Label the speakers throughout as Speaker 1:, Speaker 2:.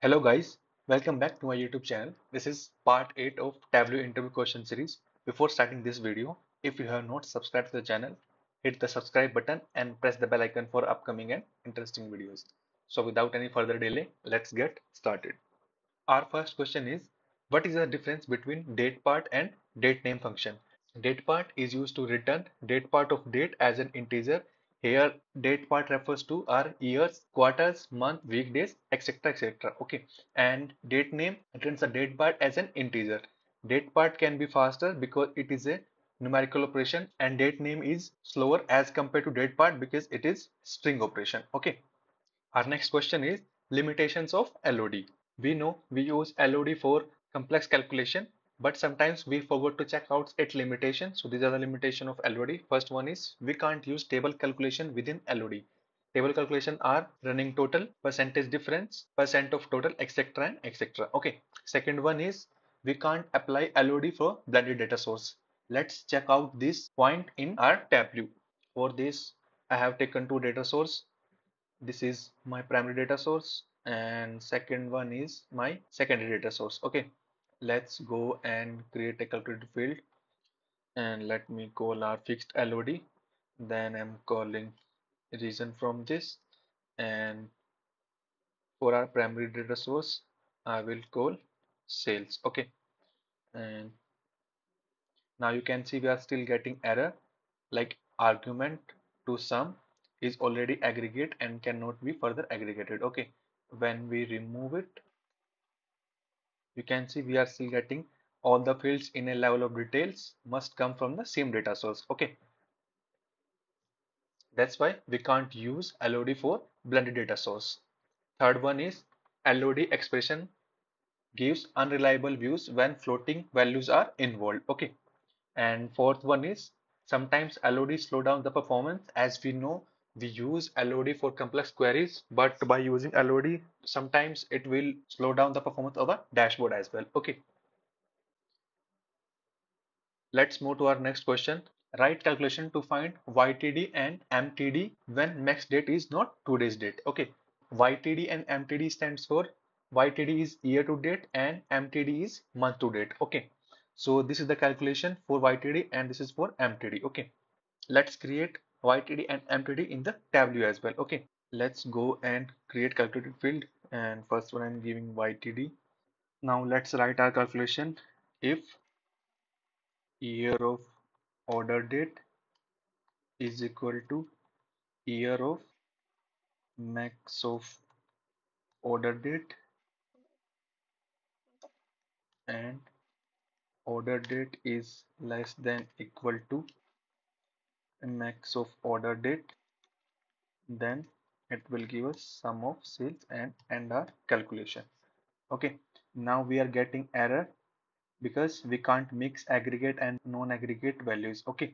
Speaker 1: Hello guys, welcome back to my YouTube channel. This is part 8 of Tableau interview question series. Before starting this video, if you have not subscribed to the channel, hit the subscribe button and press the bell icon for upcoming and interesting videos. So without any further delay, let's get started. Our first question is, what is the difference between date part and date name function? Date part is used to return date part of date as an integer here date part refers to our years, quarters, month, weekdays, etc. etc. Okay. And date name returns the date part as an integer. Date part can be faster because it is a numerical operation and date name is slower as compared to date part because it is string operation. Okay. Our next question is limitations of LOD. We know we use LOD for complex calculation but sometimes we forgot to check out its limitation. So these are the limitation of LOD. First one is we can't use table calculation within LOD. Table calculation are running total, percentage difference, percent of total, etc. and etc. Okay. Second one is we can't apply LOD for blended data source. Let's check out this point in our Tableau. For this, I have taken two data source. This is my primary data source and second one is my secondary data source. Okay let's go and create a calculated field. And let me call our fixed LOD then I'm calling region from this. And for our primary data source I will call sales. Okay. And now you can see we are still getting error. Like argument to sum is already aggregate and cannot be further aggregated. Okay. When we remove it you can see we are still getting all the fields in a level of details must come from the same data source. Okay. That's why we can't use LOD for blended data source. Third one is LOD expression gives unreliable views when floating values are involved. Okay. And fourth one is sometimes LOD slow down the performance as we know we use LOD for complex queries but by using LOD sometimes it will slow down the performance of a dashboard as well. Okay. Let's move to our next question. Write calculation to find YTD and MTD when max date is not today's date. Okay. YTD and MTD stands for YTD is year to date and MTD is month to date. Okay. So this is the calculation for YTD and this is for MTD okay. Let's create YTD and MTD in the Tableau as well. Okay, let's go and create calculated field and first one I'm giving YTD. Now let's write our calculation if year of order date is equal to year of max of order date and order date is less than equal to max of order date then it will give us sum of sales and end our calculation. Okay now we are getting error because we can't mix aggregate and non-aggregate values. Okay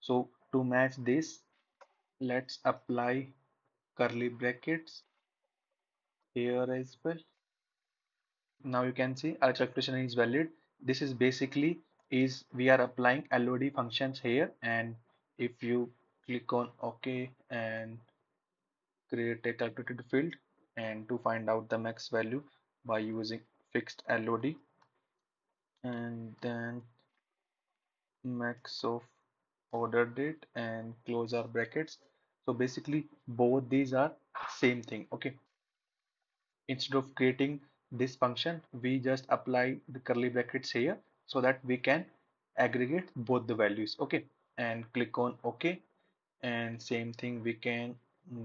Speaker 1: so to match this let's apply curly brackets here as well. Now you can see our calculation is valid. This is basically is we are applying LOD functions here and if you click on OK and create a calculated field and to find out the max value by using fixed LOD and then max of order date and close our brackets. So basically both these are same thing okay instead of creating this function we just apply the curly brackets here so that we can aggregate both the values okay and click on OK. And same thing we can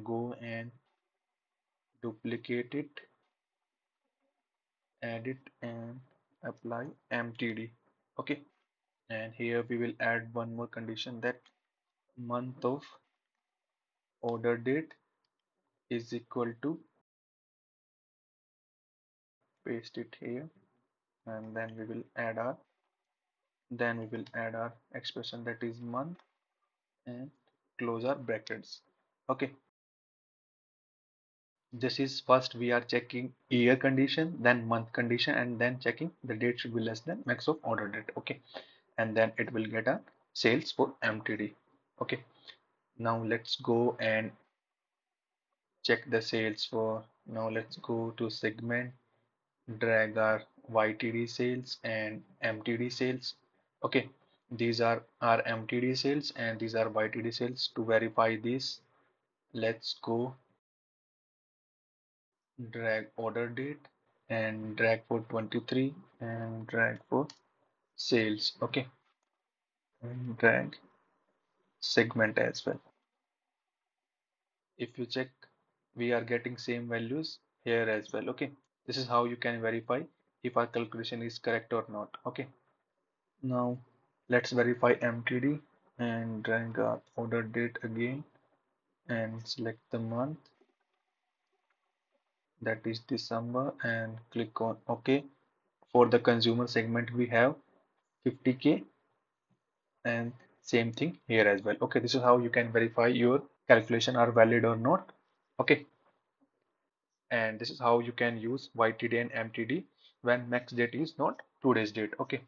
Speaker 1: go and duplicate it add it and apply mtd okay and here we will add one more condition that month of order date is equal to paste it here and then we will add our then we will add our expression that is month and close our brackets. Okay. This is first we are checking year condition then month condition and then checking the date should be less than max of order date. Okay. And then it will get a sales for mtd okay. Now let's go and check the sales for now let's go to segment drag our YTD sales and MTD sales. Okay, these are our MTD sales and these are YTD sales. To verify this, let's go drag order date and drag for 23 and drag for sales. Okay, and drag segment as well. If you check, we are getting same values here as well. Okay, this is how you can verify if our calculation is correct or not. Okay, now let's verify MTD and drag our order date again and select the month that is December and click on OK. For the consumer segment, we have 50k and same thing here as well. Okay, this is how you can verify your calculation are valid or not. Okay, and this is how you can use YTD and MTD when max date is not today's date. Okay,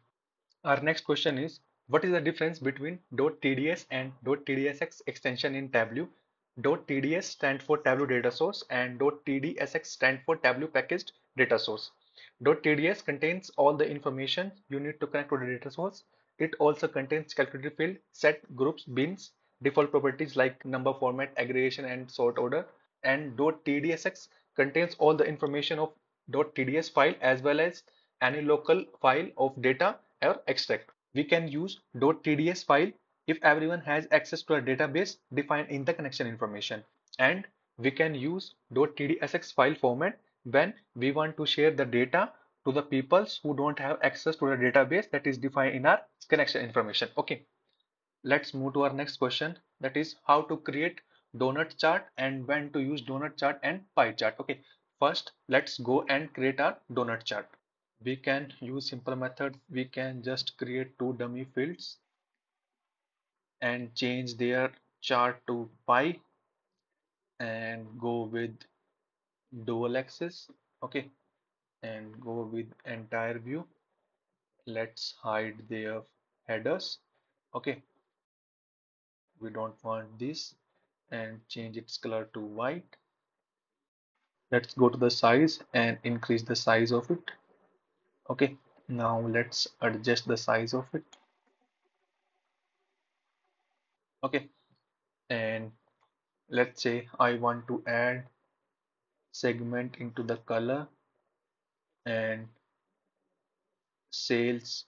Speaker 1: our next question is what is the difference between .tds and .tdsx extension in Tableau? .tds stand for Tableau data source and .tdsx stand for Tableau packaged data source. .tds contains all the information you need to connect to the data source. It also contains calculated field, set, groups, bins, default properties like number format, aggregation and sort order. And .tdsx contains all the information of .tds file as well as any local file of data or extract. We can use .tds file if everyone has access to a database defined in the connection information. And we can use .tdsx file format when we want to share the data to the peoples who don't have access to the database that is defined in our connection information. Okay. Let's move to our next question. That is how to create donut chart and when to use donut chart and pie chart. Okay. First let's go and create our donut chart we can use simple method. We can just create two dummy fields and change their chart to pie and go with dual axis okay? And go with entire view. Let's hide their headers okay? We don't want this and change its color to white. Let's go to the size and increase the size of it okay now let's adjust the size of it. Okay and let's say I want to add segment into the color and sales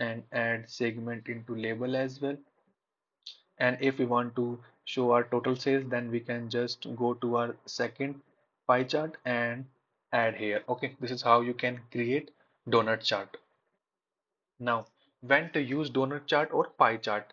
Speaker 1: and add segment into label as well. And if we want to show our total sales then we can just go to our second pie chart and add here. Okay this is how you can create donut chart. Now when to use donut chart or pie chart?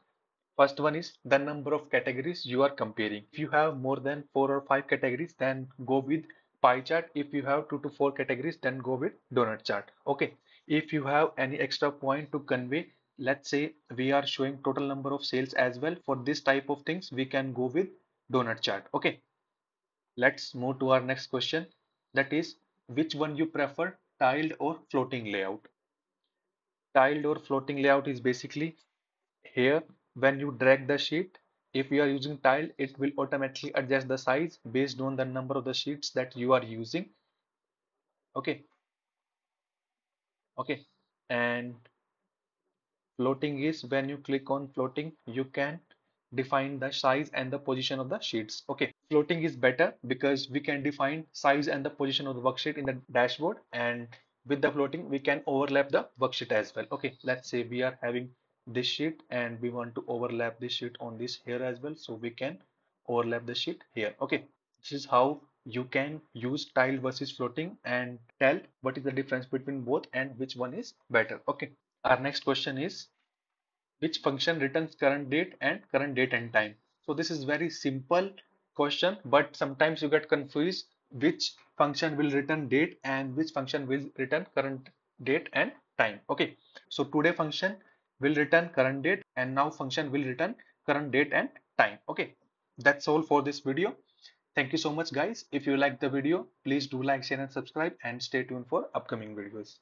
Speaker 1: First one is the number of categories you are comparing. If you have more than four or five categories then go with pie chart. If you have two to four categories then go with donut chart. Okay if you have any extra point to convey let's say we are showing total number of sales as well for this type of things we can go with donut chart. Okay let's move to our next question. That is which one you prefer tiled or floating layout? Tiled or floating layout is basically here when you drag the sheet if you are using tiled it will automatically adjust the size based on the number of the sheets that you are using. Okay. Okay. And floating is when you click on floating you can define the size and the position of the sheets. Okay floating is better because we can define size and the position of the worksheet in the dashboard and with the floating we can overlap the worksheet as well. Okay let's say we are having this sheet and we want to overlap this sheet on this here as well. So we can overlap the sheet here. Okay this is how you can use tile versus floating and tell what is the difference between both and which one is better. Okay our next question is which function returns current date and current date and time. So this is very simple question but sometimes you get confused which function will return date and which function will return current date and time. Okay. So today function will return current date and now function will return current date and time. Okay. That's all for this video. Thank you so much guys. If you like the video please do like share and subscribe and stay tuned for upcoming videos